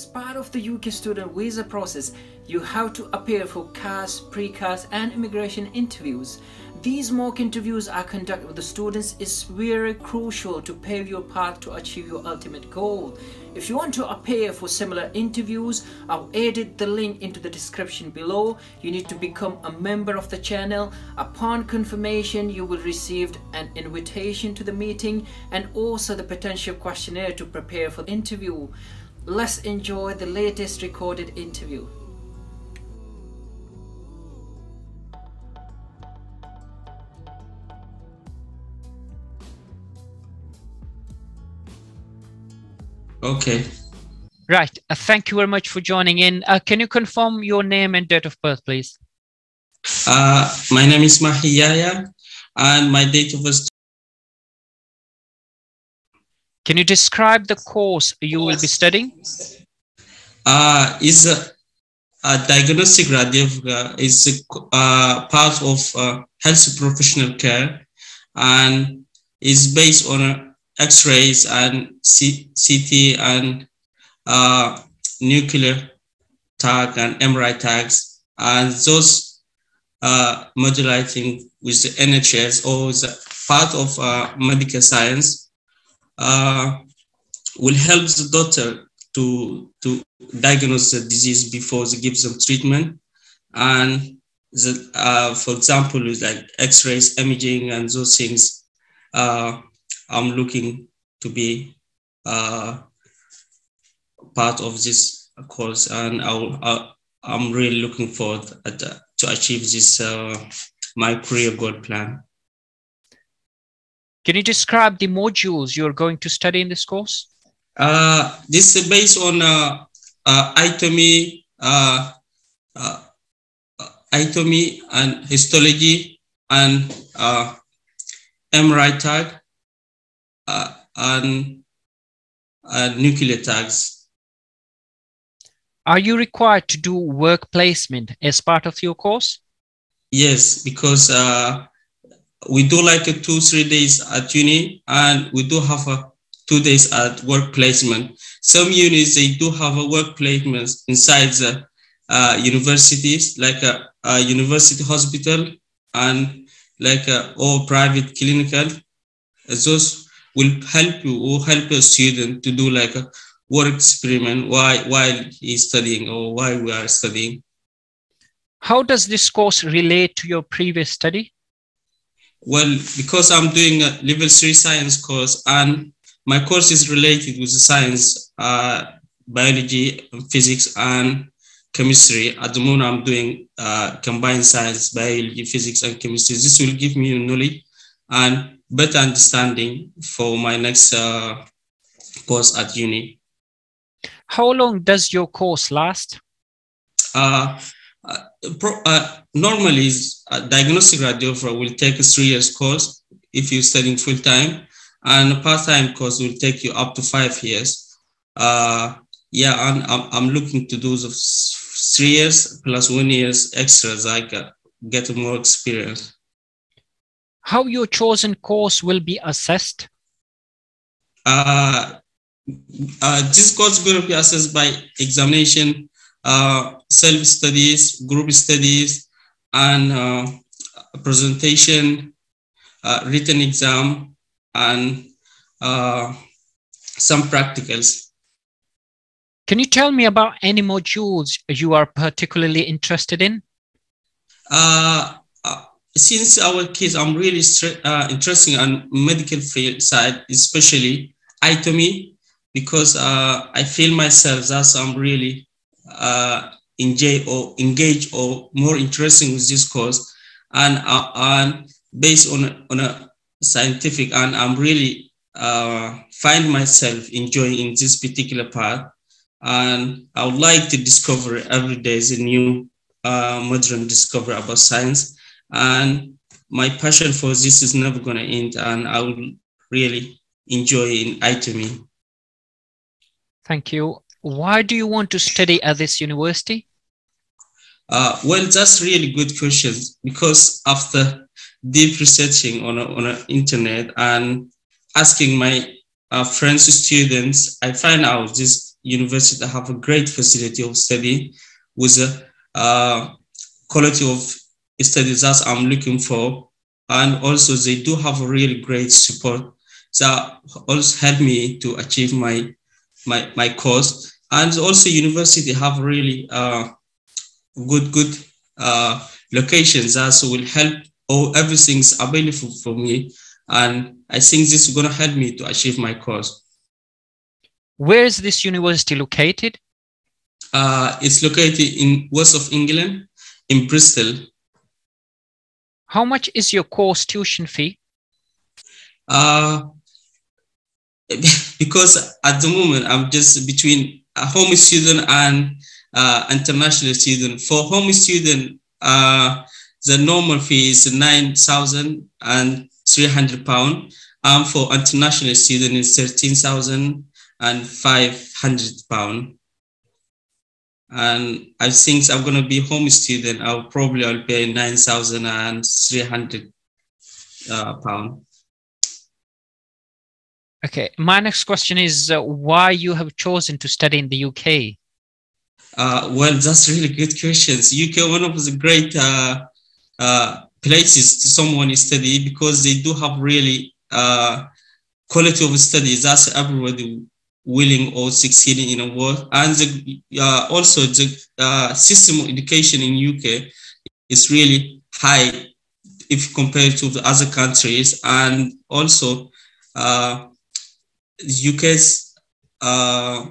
As part of the UK student visa process, you have to appear for CAS, pre-CAS and immigration interviews. These mock interviews are conducted with the students is very crucial to pave your path to achieve your ultimate goal. If you want to appear for similar interviews, I've added the link into the description below. You need to become a member of the channel. Upon confirmation, you will receive an invitation to the meeting and also the potential questionnaire to prepare for the interview. Let's enjoy the latest recorded interview. Okay. Right. Uh, thank you very much for joining in. Uh, can you confirm your name and date of birth, please? Uh, my name is Mahiyaya, and my date of birth. Can you describe the course you will be studying? Uh, is a, a diagnostic radiography is a, uh, part of uh, health professional care and is based on x-rays and C CT and uh, nuclear tag and MRI tags, and those uh, modulating with the NHS or the part of uh, medical science uh, will help the doctor to, to diagnose the disease before they give them treatment. And the, uh, for example, like X-rays, imaging, and those things, uh, I'm looking to be uh, part of this course, and i am really looking forward at, uh, to achieve this uh, my career goal plan. Can you describe the modules you're going to study in this course? Uh, this is based on uh, uh, itomy, uh, uh, itomy and histology and uh, MRI tag uh, and, and nuclear tags. Are you required to do work placement as part of your course? Yes, because uh, we do like two, three days at uni and we do have a two days at work placement. Some unis, they do have a work placement inside the uh, universities, like a, a, university hospital and like a, or private clinical. Those will help you or help a student to do like a work experiment while, while he's studying or while we are studying. How does this course relate to your previous study? Well, because I'm doing a level three science course and my course is related with the science, uh, biology, physics, and chemistry. At the moment, I'm doing uh, combined science, biology, physics, and chemistry. This will give me knowledge and better understanding for my next uh, course at uni. How long does your course last? Uh, uh, pro, uh, normally, a diagnostic radiographer will take a three years course if you're studying full time, and a part time course will take you up to five years. Uh, yeah, and I'm, I'm looking to do the three years plus one years extra so I get, get more experience how your chosen course will be assessed? Uh, uh, this course will be assessed by examination, uh, self-studies, group studies, and uh, presentation, uh, written exam, and uh, some practicals. Can you tell me about any modules you are particularly interested in? Uh, since our kids, I'm really uh, interested on medical field side, especially itomy, because uh, I feel myself that I'm really uh, enjoy or engage or more interesting with this course, and uh, and based on on a scientific, and I'm really uh, find myself enjoying this particular part, and I would like to discover every day is a new uh, modern discovery about science. And my passion for this is never going to end and i will really enjoy in itomy thank you why do you want to study at this university uh, well that's really good questions because after deep researching on on the internet and asking my uh, friends students i find out this university have a great facility of study with a uh, quality of studies that I'm looking for. And also they do have a really great support that also helped me to achieve my, my, my course. And also university have really uh, good, good uh, locations that will help or everything's available for me. And I think this is going to help me to achieve my course. Where is this university located? Uh, it's located in west of England, in Bristol. How much is your course tuition fee? Uh, because at the moment I'm just between a home student and uh, international student. For home student, uh, the normal fee is nine thousand and three hundred pound, and for international student is thirteen thousand and five hundred pound. And I think I'm gonna be home student. I'll probably I'll pay nine thousand and three hundred uh, pound. Okay, my next question is uh, why you have chosen to study in the UK? Uh, well, that's really good questions. UK, one of the great uh, uh, places to someone study because they do have really uh, quality of study. That's everybody willing or succeeding in a world. And the, uh, also the system of education in UK is really high if compared to the other countries. And also uh, UK's uh,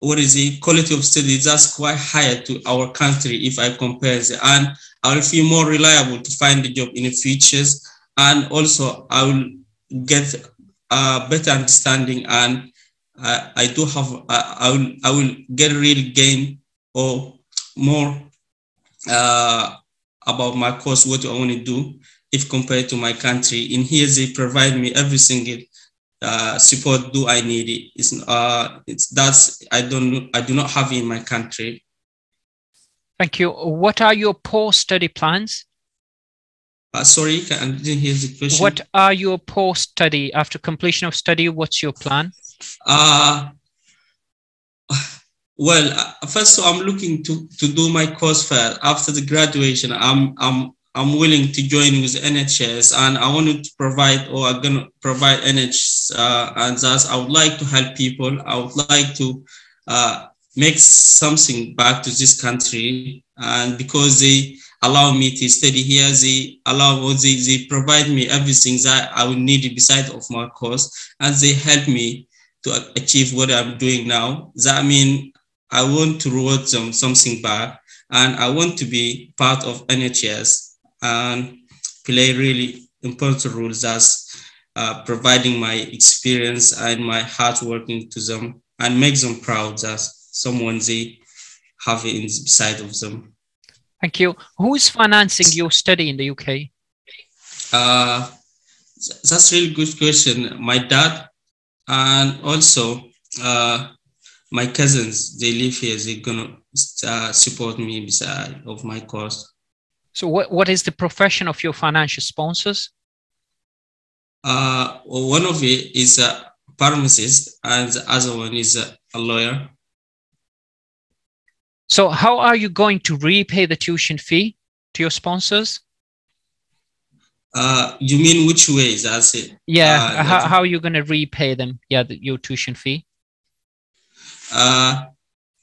what is the quality of study that's quite higher to our country if I compare it. And I'll feel more reliable to find a job in the futures. And also I will get a better understanding and I, I do have, I, I, will, I will get real gain or more uh, about my course, what I want to do if compared to my country. In here, they provide me every single uh, support do I need it. It's uh, it's that's I don't I do not have in my country. Thank you. What are your post study plans? Uh, sorry, I didn't hear the question. What are your post study after completion of study? What's your plan? Uh, well, uh, first I'm looking to, to do my course first. After the graduation, I'm I'm I'm willing to join with NHS and I want to provide or I'm going to provide NHS uh, and thus I would like to help people. I would like to uh, make something back to this country and because they allow me to study here, they allow or they, they provide me everything that I would need beside of my course and they help me to achieve what I'm doing now. That mean I want to reward them something back and I want to be part of NHS and play really important roles as uh, providing my experience and my hard working to them and make them proud that someone they have it inside of them. Thank you. Who is financing your study in the UK? Uh, that's a really good question. My dad and also uh, my cousins, they live here. They're gonna uh, support me beside of my course. So what, what is the profession of your financial sponsors? Uh, well, one of it is a pharmacist and the other one is a, lawyer. So how are you going to repay the tuition fee to your sponsors? Uh, you mean which ways? That's it. Yeah, uh, how, how are you going to repay them? Yeah, the, your tuition fee. Uh,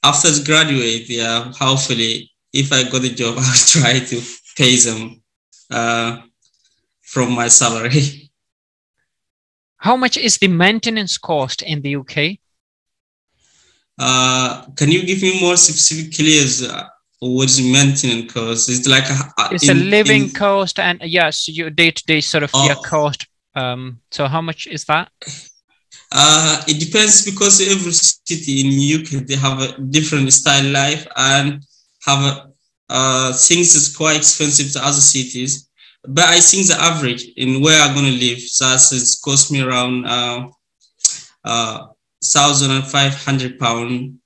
after graduate, yeah, hopefully, if I got a job, I'll try to pay them uh, from my salary. How much is the maintenance cost in the UK? Uh, can you give me more specifically clues? Uh, what's the maintenance cost? It's like a, it's in, a living in, cost and yes, your day-to-day sort of oh, yeah, cost. Um, so how much is that? Uh, it depends because every city in UK they have a different style life and have a uh, things is quite expensive to other cities. But I think the average in where I'm going to live, so it's cost me around uh, uh, 1,500 pound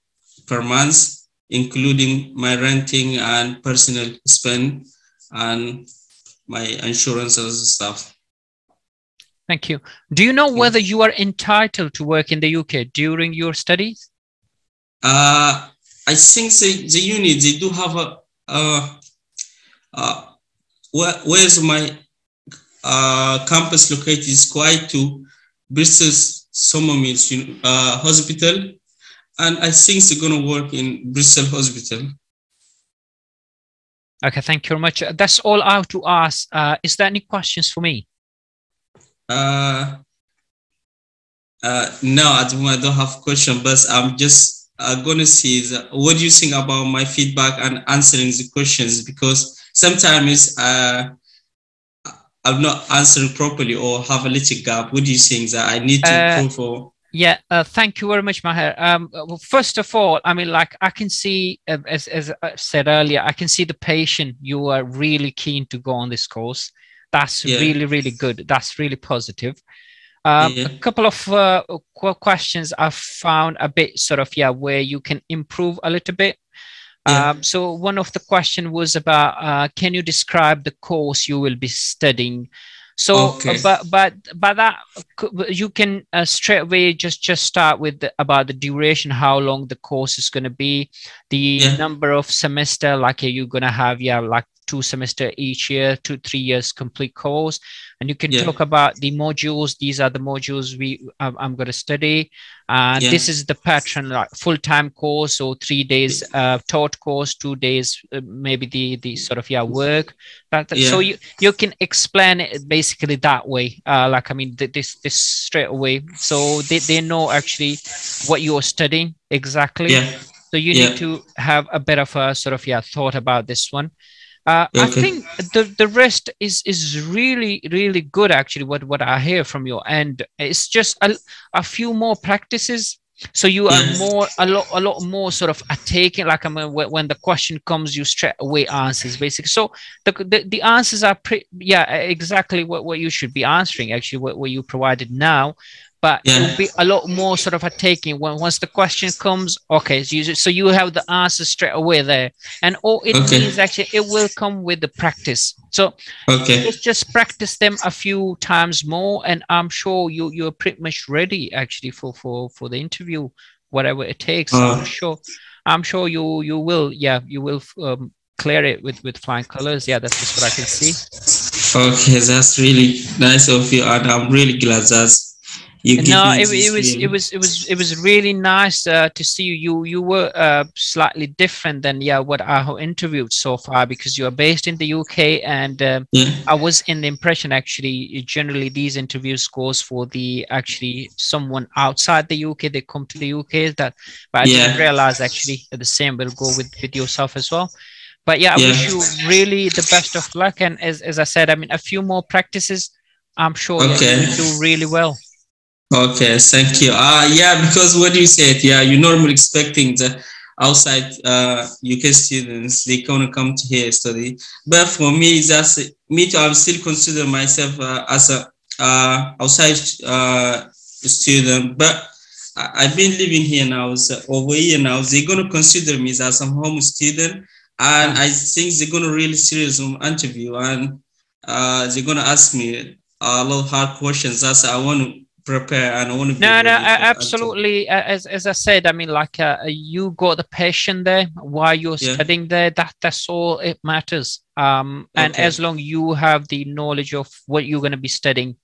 per month, including my renting and personal spend and my insurance and stuff. Thank you. Do you know whether you are entitled to work in the UK during your studies? Uh, I think the, the unit, they do have a, uh, uh, where, where's my uh, campus located is quite to Bristol's Summer Mills uh, Hospital. And I think they're going to work in Bristol Hospital. Okay, thank you very much. That's all I have to ask. Uh, is there any questions for me? Uh, uh, no, I don't, I don't have question, but I'm just uh, going to see the, what do you think about my feedback and answering the questions because sometimes uh, I'm not answering properly or have a little gap. What do you think that I need to uh, improve for? Yeah, uh, thank you very much, Maher. Um, well, first of all, I mean, like I can see, uh, as, as I said earlier, I can see the patient. You are really keen to go on this course. That's yeah. really, really good. That's really positive. Um, yeah. A couple of uh, questions I found a bit sort of, yeah, where you can improve a little bit. Yeah. Um, so one of the question was about, uh, can you describe the course you will be studying? So, okay. but but but that you can uh, straight away just just start with the, about the duration, how long the course is going to be, the yeah. number of semester. Like, are you going to have yeah, like two semester each year, two three years complete course, and you can yeah. talk about the modules. These are the modules we I'm, I'm going to study, and yeah. this is the pattern like full time course or three days uh, taught course, two days uh, maybe the the sort of yeah work. That, yeah. So you you can explain it basically that way. Uh, like I mean this this straight away, so they they know actually what you are studying exactly. Yeah. So you need to have a bit of a sort of yeah thought about this one. Uh, okay. I think the the rest is is really really good actually. What what I hear from you, and it's just a, a few more practices. So you are more a lot a lot more sort of taking like I mean when the question comes, you straight away answers basically. So the the, the answers are pretty yeah exactly what, what you should be answering actually what, what you provided now but yeah. it will be a lot more sort of a taking. When once the question comes okay so you, so you have the answer straight away there. And all it okay. means actually it will come with the practice. So okay. just, just practice them a few times more and i'm sure you you're pretty much ready actually for for for the interview whatever it takes. Uh, i'm sure i'm sure you you will yeah you will um, clear it with with flying colors. Yeah that's just what i can see. Okay that's really nice of you and i'm really glad that's you no it, it was it was it was it was really nice uh, to see you you you were uh, slightly different than yeah what i have interviewed so far because you are based in the uk and uh, yeah. i was in the impression actually generally these interviews goes for the actually someone outside the uk they come to the uk that but i yeah. didn't realize actually the same will go with with yourself as well but yeah i yeah. wish you really the best of luck and as, as i said i mean a few more practices i'm sure okay. you do really well Okay, thank you. Uh, yeah, because what you said, yeah, you're normally expecting the outside uh, UK students, they gonna come to here study. But for me, that's me too, I'm still consider myself uh, as a uh, outside uh, student. But I, have been living here now so over a year now. They're gonna consider me as a home student, and I think they're gonna really serious on interview, and uh, they're gonna ask me a lot of hard questions. That's I want to prepare and I want to no no absolutely as, as i said i mean like uh, you got the passion there while you're yeah. studying there that that's all it matters um and okay. as long you have the knowledge of what you're going to be studying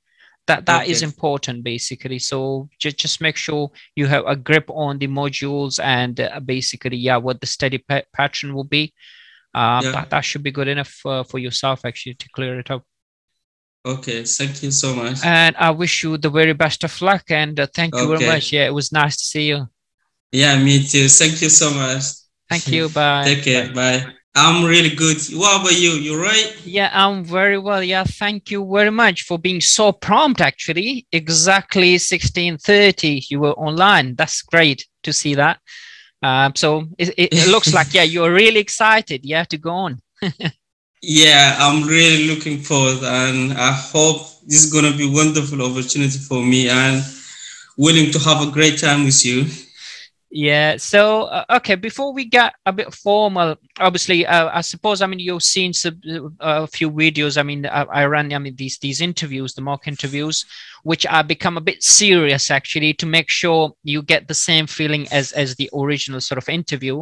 that that okay. is important basically so just just make sure you have a grip on the modules and uh, basically yeah what the study pa- pattern will be uh, yeah. that, that should be good enough uh, for yourself actually to clear it up Okay, thank you so much. And I wish you the very best of luck and uh, thank you okay. very much. Yeah, it was nice to see you. Yeah, me too. Thank you so much. Thank you. Bye. Take care. Bye. bye. I'm really good. What about you? You right? Yeah, I'm very well. Yeah, thank you very much for being so prompt. Actually, exactly 16:30. You were online. That's great to see that. Um, so it, it, it looks like yeah, you're really excited. Yeah, to go on. Yeah, I'm really looking forward, and I hope this is going to be a wonderful opportunity for me and willing to have a great time with you. Yeah. So uh, okay, before we get a bit formal, obviously, uh, I suppose I mean you've seen some, uh, a few videos. I mean, I, I ran I mean these these interviews, the mock interviews, which I become a bit serious actually to make sure you get the same feeling as as the original sort of interview.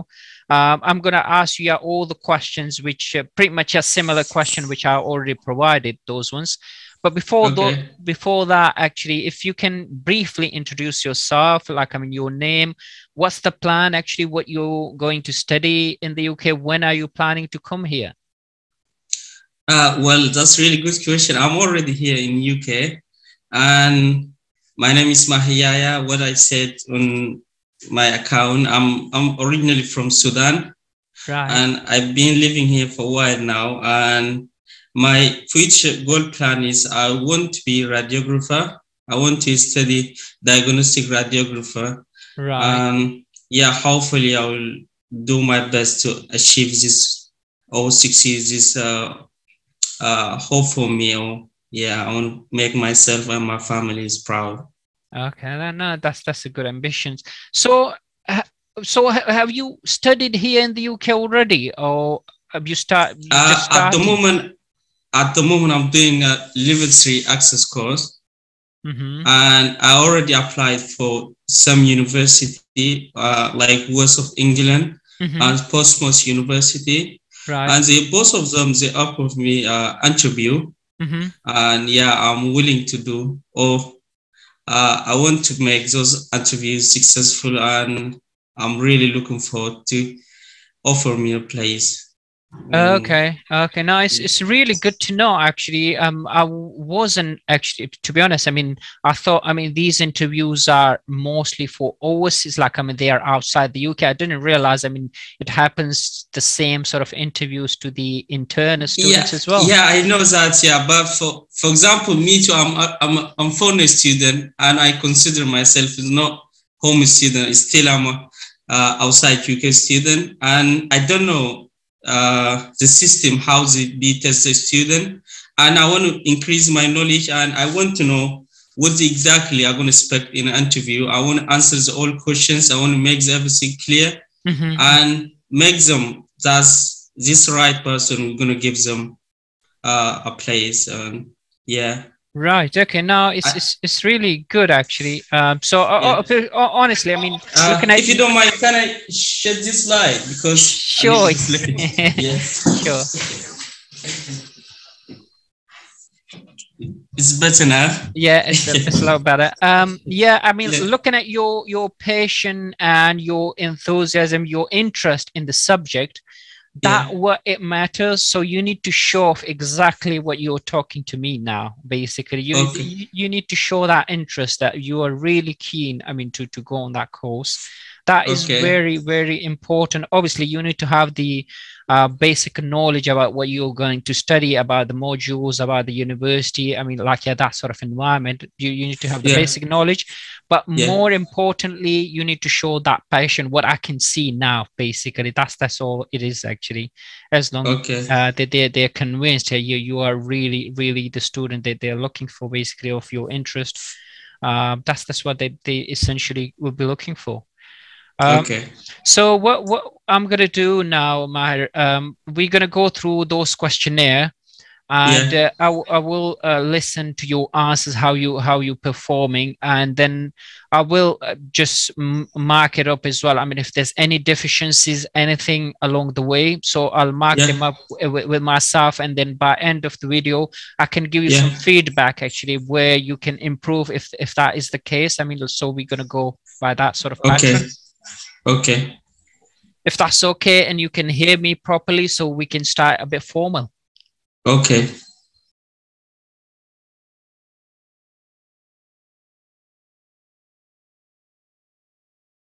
Um, I'm going to ask you all the questions, which uh, pretty much a similar question which I already provided those ones. But before okay. before that, actually, if you can briefly introduce yourself, like I mean, your name, what's the plan? Actually, what you're going to study in the UK? When are you planning to come here? Uh, well, that's really good question. I'm already here in UK, and my name is Mahiyaya. What I said on my account, I'm I'm originally from Sudan, right. and I've been living here for a while now, and my future goal plan is I want to be radiographer. I want to study diagnostic radiographer. Right. Um, yeah, hopefully I will do my best to achieve this or succeed this uh, uh, hope for me. Or yeah, I want to make myself and my family is proud. Okay, no, that's that's a good ambition. So, so have you studied here in the UK already, or have you start? Uh, at the moment, at the moment I'm doing a level three access course. Mm-hmm. And I already applied for some university, uh, like West of England mm-hmm. and Portsmouth University. Right. And they, both of them, they offered me an uh, interview. Mm-hmm. And yeah, I'm willing to do, or uh, I want to make those interviews successful. And I'm really looking forward to offer me a place. Mm. Okay. Okay. No, it's, it's really good to know. Actually, um, I wasn't actually, to be honest. I mean, I thought, I mean, these interviews are mostly for overseas. Like, I mean, they are outside the UK. I didn't realize. I mean, it happens the same sort of interviews to the internal students yeah, as well. Yeah, I know that. Yeah, but for for example, me too. I'm I'm I'm foreign student, and I consider myself as not home student. Still, I'm a uh, outside UK student, and I don't know uh, the system, how they beat as a student. And I want to increase my knowledge and I want to know what exactly I'm going to expect in an interview. I want to answer all questions. I want to make everything clear mm-hmm. and make them that's this right person. We're going to give them uh, a place. And yeah. Right. Okay. Now it's, I, it's it's really good actually. Um. So uh, yeah. uh, honestly, I mean, uh, if you don't mind, can I shed this light because sure. I mean, yes. sure. It's better now. Yeah, it's, it's a lot better. Um. Yeah. I mean, yeah. looking at your your passion and your enthusiasm, your interest in the subject, that yeah. what it matters so you need to show off exactly what you're talking to me now basically you, okay. you, you need to show that interest that you are really keen i mean to to go on that course that is okay. very very important obviously you need to have the uh, basic knowledge about what you're going to study about the modules about the university i mean like yeah that sort of environment you, you need to have the yeah. basic knowledge but yeah. more importantly you need to show that passion what i can see now basically that's that's all it is actually as long okay. uh, they, they, they're convinced that you you are really really the student that they're looking for basically of your interest uh, that's that's what they, they essentially will be looking for um, okay. So what what I'm gonna do now, Maher, um, we're gonna go through those questionnaire, and yeah. uh, I, I will uh, listen to your answers, how you how you performing, and then I will uh, just mark it up as well. I mean, if there's any deficiencies, anything along the way, so I'll mark yeah. them up with, with, myself, and then by end of the video, I can give you yeah. some feedback actually where you can improve if if that is the case. I mean, so we're gonna go by that sort of pattern. Okay. If that's okay and you can hear me properly, so we can start a bit formal. Okay.